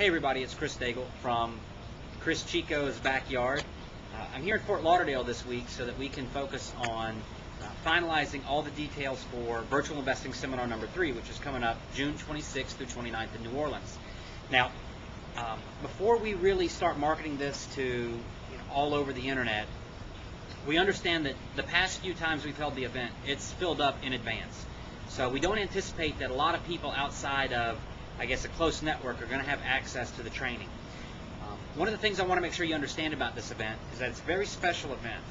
Hey everybody, it's Chris Daigle from Chris Chico's backyard. Uh, I'm here in Fort Lauderdale this week so that we can focus on uh, finalizing all the details for Virtual Investing Seminar number three, which is coming up June 26th through 29th in New Orleans. Now, um, before we really start marketing this to you know, all over the internet, we understand that the past few times we've held the event, it's filled up in advance. So we don't anticipate that a lot of people outside of I guess, a close network are going to have access to the training. Um, one of the things I want to make sure you understand about this event is that it's a very special event.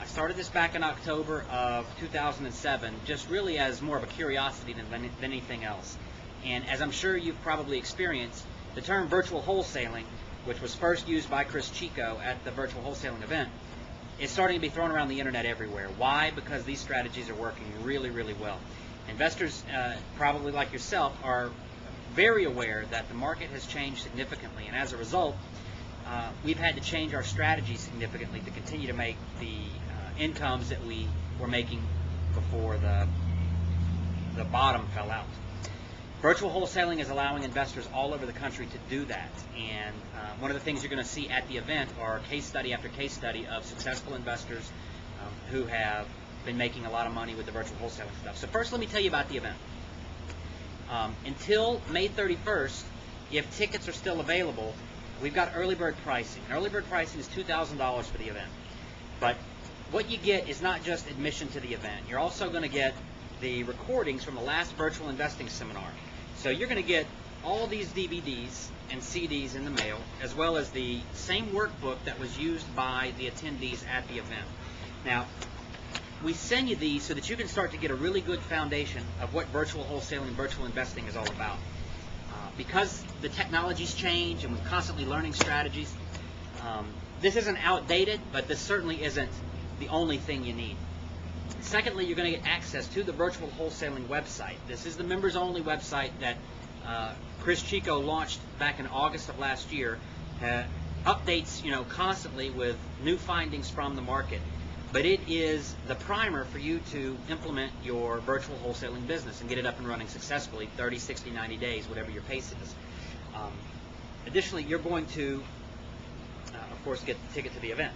I started this back in October of 2007, just really as more of a curiosity than, than anything else. And as I'm sure you've probably experienced, the term virtual wholesaling, which was first used by Chris Chico at the virtual wholesaling event, is starting to be thrown around the internet everywhere. Why? Because these strategies are working really, really well. Investors, uh, probably like yourself, are very aware that the market has changed significantly, and as a result, uh, we've had to change our strategy significantly to continue to make the uh, incomes that we were making before the the bottom fell out. Virtual wholesaling is allowing investors all over the country to do that. And uh, one of the things you're going to see at the event are case study after case study of successful investors um, who have been making a lot of money with the virtual wholesaling stuff. So first, let me tell you about the event. Um, until May 31st, if tickets are still available, we've got early bird pricing. Early bird pricing is $2,000 for the event. But what you get is not just admission to the event. You're also going to get the recordings from the last virtual investing seminar. So you're going to get all these DVDs and CDs in the mail, as well as the same workbook that was used by the attendees at the event. Now, we send you these so that you can start to get a really good foundation of what virtual wholesaling and virtual investing is all about. Uh, because the technologies change and we're constantly learning strategies, um, this isn't outdated, but this certainly isn't the only thing you need. Secondly, you're going to get access to the virtual wholesaling website. This is the members only website that uh, Chris Chico launched back in August of last year. Uh, updates, you know, constantly with new findings from the market but it is the primer for you to implement your virtual wholesaling business and get it up and running successfully 30, 60, 90 days, whatever your pace is. Um, additionally, you're going to, uh, of course, get the ticket to the event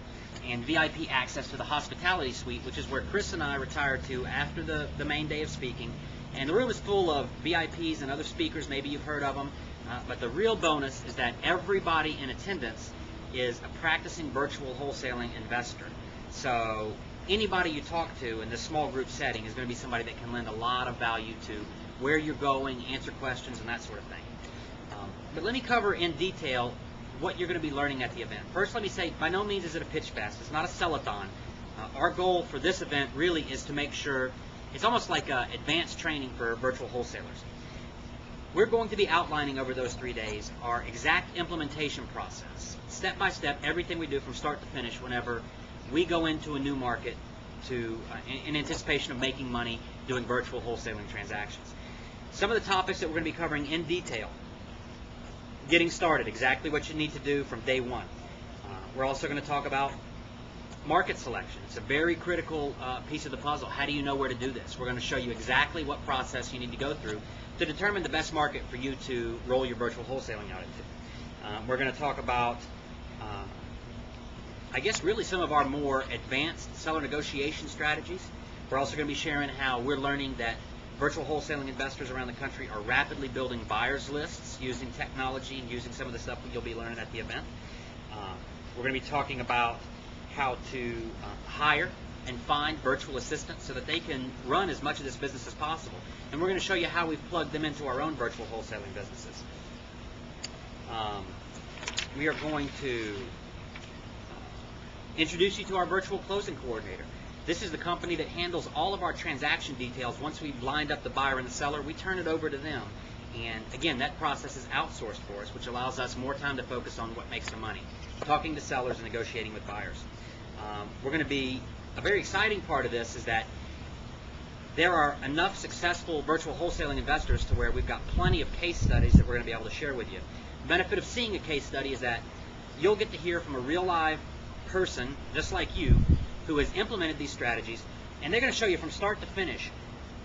and VIP access to the hospitality suite, which is where Chris and I retired to after the, the main day of speaking. And the room is full of VIPs and other speakers, maybe you've heard of them. Uh, but the real bonus is that everybody in attendance is a practicing virtual wholesaling investor. So anybody you talk to in this small group setting is going to be somebody that can lend a lot of value to where you're going, answer questions, and that sort of thing. Um, but let me cover in detail what you're going to be learning at the event. First, let me say, by no means is it a pitch fest. It's not a sellathon. Uh, our goal for this event really is to make sure it's almost like advanced training for virtual wholesalers. We're going to be outlining over those three days our exact implementation process, step by step, everything we do from start to finish whenever we go into a new market to uh, in, in, anticipation of making money doing virtual wholesaling transactions. Some of the topics that we're going to be covering in detail. Getting started, exactly what you need to do from day one. Uh, we're also going to talk about market selection. It's a very critical uh, piece of the puzzle. How do you know where to do this? We're going to show you exactly what process you need to go through to determine the best market for you to roll your virtual wholesaling out into. Uh, we're going to talk about uh, I guess really some of our more advanced seller negotiation strategies. We're also going to be sharing how we're learning that virtual wholesaling investors around the country are rapidly building buyers lists using technology and using some of the stuff that you'll be learning at the event. Uh, we're going to be talking about how to uh, hire and find virtual assistants so that they can run as much of this business as possible. And we're going to show you how we've plugged them into our own virtual wholesaling businesses. Um, we are going to introduce you to our virtual closing coordinator. This is the company that handles all of our transaction details. Once we've lined up the buyer and the seller, we turn it over to them. And again, that process is outsourced for us, which allows us more time to focus on what makes the money, talking to sellers and negotiating with buyers. Um, we're going to be, a very exciting part of this is that there are enough successful virtual wholesaling investors to where we've got plenty of case studies that we're going to be able to share with you. The benefit of seeing a case study is that you'll get to hear from a real live person, just like you, who has implemented these strategies, and they're going to show you from start to finish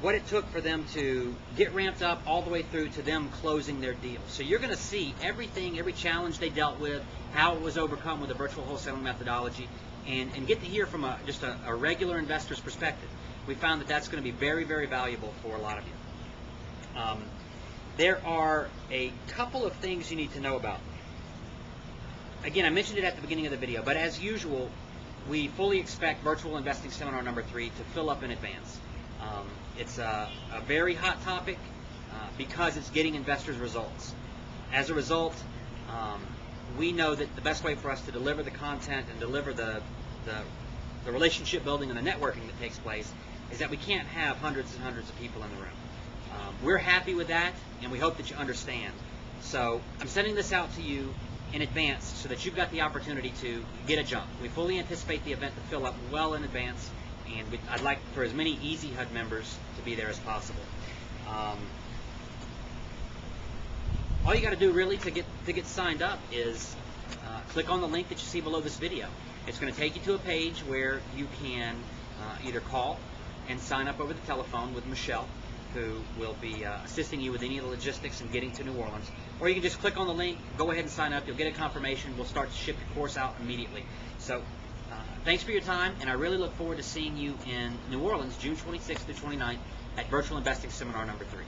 what it took for them to get ramped up all the way through to them closing their deal. So you're going to see everything, every challenge they dealt with, how it was overcome with a virtual wholesaling methodology, and, and get to hear from a, just a, a regular investor's perspective. We found that that's going to be very, very valuable for a lot of you. Um, there are a couple of things you need to know about. Again, I mentioned it at the beginning of the video, but as usual, we fully expect virtual investing seminar number three to fill up in advance. Um, it's a, a, very hot topic uh, because it's getting investors results. As a result, um, we know that the best way for us to deliver the content and deliver the, the, the relationship building and the networking that takes place is that we can't have hundreds and hundreds of people in the room. Um, we're happy with that, and we hope that you understand. So I'm sending this out to you in advance so that you've got the opportunity to get a jump. We fully anticipate the event to fill up well in advance, and we, I'd like for as many Easy HUD members to be there as possible. Um, all you got to do really to get to get signed up is uh, click on the link that you see below this video. It's going to take you to a page where you can uh, either call and sign up over the telephone with Michelle, who will be uh, assisting you with any of the logistics and getting to New Orleans. Or you can just click on the link, go ahead and sign up. You'll get a confirmation. We'll start to ship your course out immediately. So uh, thanks for your time, and I really look forward to seeing you in New Orleans, June 26th through 29th at Virtual Investing Seminar number three.